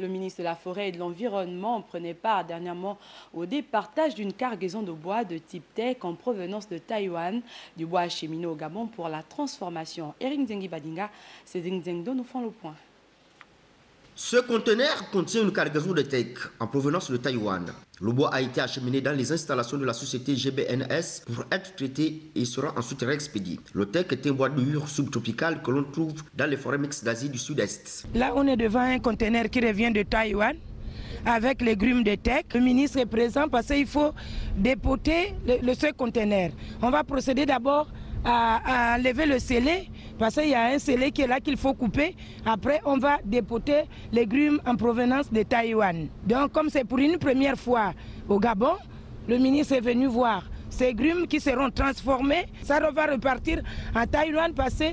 Le ministre de la Forêt et de l'Environnement prenait part dernièrement au départage d'une cargaison de bois de type tech en provenance de Taïwan, du bois acheminé au Gabon pour la transformation. Eric Zengi Badinga, c'est Zengdo nous font le point. Ce conteneur contient une cargaison de teck en provenance de Taïwan. Le bois a été acheminé dans les installations de la société GBNS pour être traité et sera ensuite réexpédié. Le teck est un bois dur subtropical que l'on trouve dans les forêts mixtes d'Asie du Sud-Est. Là, on est devant un conteneur qui revient de Taïwan avec les grumes de teck. Le ministre est présent parce qu'il faut dépoter le, ce conteneur. On va procéder d'abord à, à lever le scellé parce qu'il y a un scellé qui est là qu'il faut couper. Après, on va dépoter les grumes en provenance de Taïwan. Donc, comme c'est pour une première fois au Gabon, le ministre est venu voir ces grumes qui seront transformées. Ça va repartir en Taïwan parce que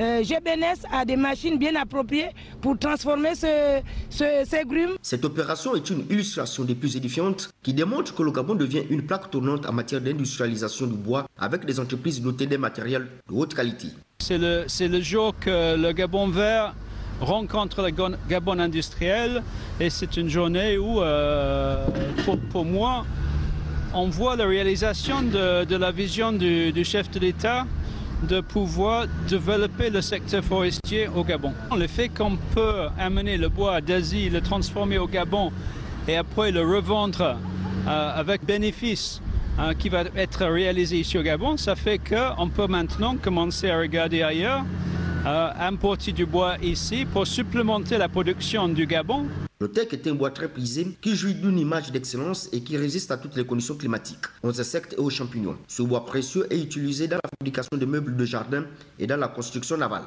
euh, GBNS a des machines bien appropriées pour transformer ce, ces grumes. Cette opération est une illustration des plus édifiantes qui démontre que le Gabon devient une plaque tournante en matière d'industrialisation du bois avec des entreprises dotées des matériels de haute qualité. C'est le, jour que le Gabon vert rencontre le Gabon industriel et c'est une journée où, euh, pour, pour moi, on voit la réalisation de, la vision du, chef de l'État de pouvoir développer le secteur forestier au Gabon. Le fait qu'on peut amener le bois d'Asie, le transformer au Gabon et après le revendre euh, avec bénéfice euh, qui va être réalisé ici au Gabon, ça fait qu'on peut maintenant commencer à regarder ailleurs, euh, importer du bois ici pour supplémenter la production du Gabon. Le teck est un bois très prisé qui jouit d'une image d'excellence et qui résiste à toutes les conditions climatiques, aux insectes et aux champignons. Ce bois précieux est utilisé dans la fabrication de meubles de jardin et dans la construction navale.